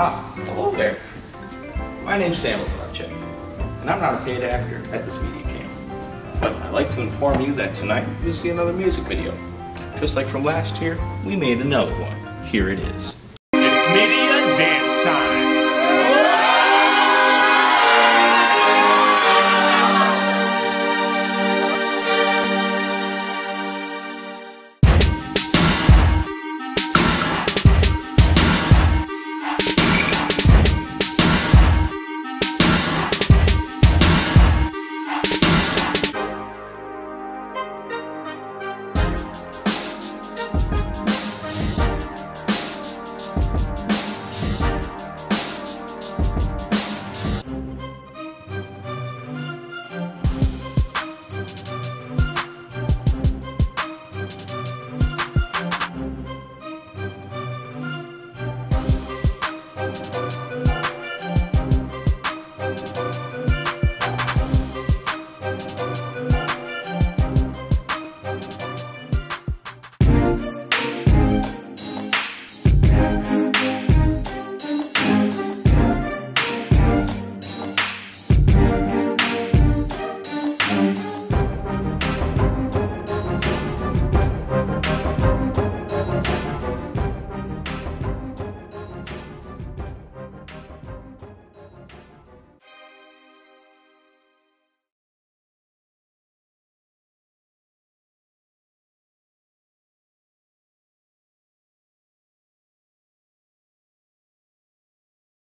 Ah, hello there. My name's Samuel Belichick, and I'm not a paid actor at this media camp. But I'd like to inform you that tonight you'll see another music video. Just like from last year, we made another one. Here it is.